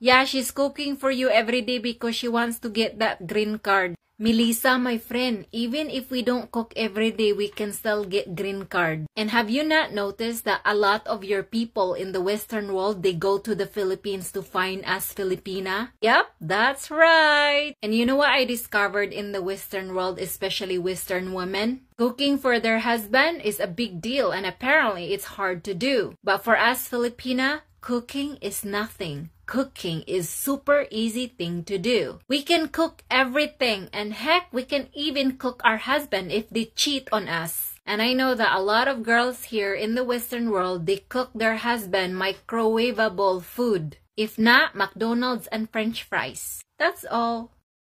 Yeah, she's cooking for you every day because she wants to get that green card. Melissa, my friend, even if we don't cook every day, we can still get green card. And have you not noticed that a lot of your people in the Western world, they go to the Philippines to find us Filipina? Yep, that's right. And you know what I discovered in the Western world, especially Western women? Cooking for their husband is a big deal and apparently it's hard to do. But for us Filipina, cooking is nothing cooking is super easy thing to do. We can cook everything and heck, we can even cook our husband if they cheat on us. And I know that a lot of girls here in the Western world, they cook their husband microwavable food. If not, McDonald's and french fries. That's all.